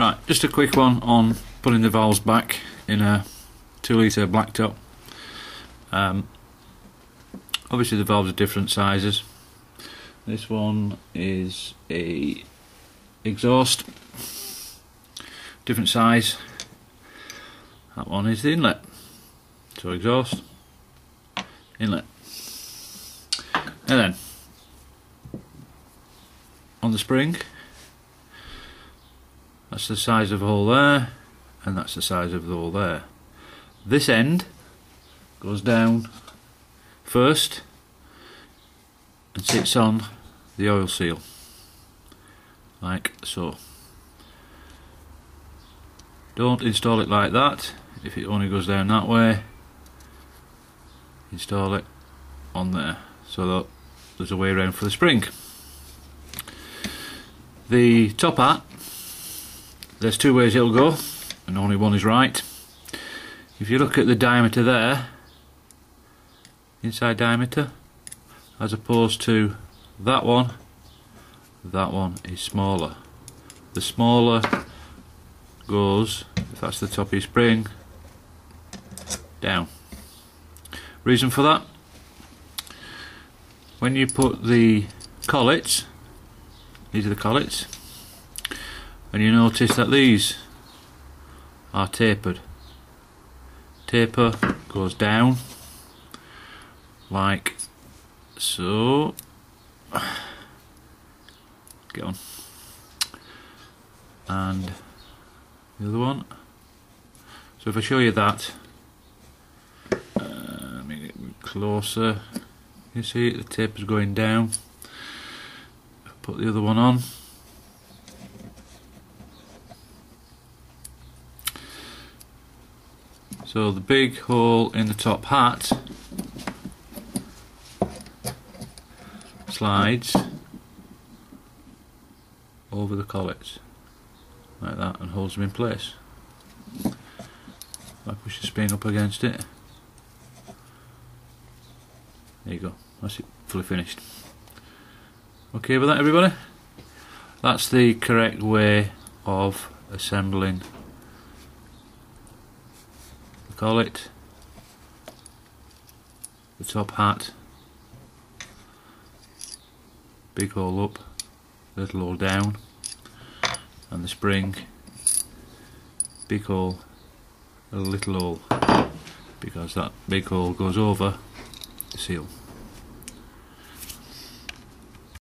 Right, just a quick one on putting the valves back in a 2 litre blacktop. Um, obviously the valves are different sizes. This one is a exhaust, different size. That one is the inlet. So exhaust, inlet. And then on the spring that's the size of the hole there and that's the size of the hole there. This end goes down first and sits on the oil seal like so. Don't install it like that. If it only goes down that way install it on there so that there's a way around for the spring. The top hat there's two ways it'll go and only one is right. If you look at the diameter there inside diameter as opposed to that one that one is smaller. The smaller goes if that's the top of your spring down. Reason for that? When you put the collets these are the collets and you notice that these are tapered. Taper goes down like so. Get on. And the other one. So if I show you that uh, get closer. You see the taper's going down. Put the other one on So the big hole in the top hat slides over the collets like that and holds them in place. I push the spring up against it. There you go, that's it fully finished. Okay with that everybody? That's the correct way of assembling collet, the top hat, big hole up, little hole down, and the spring, big hole, a little hole, because that big hole goes over the seal.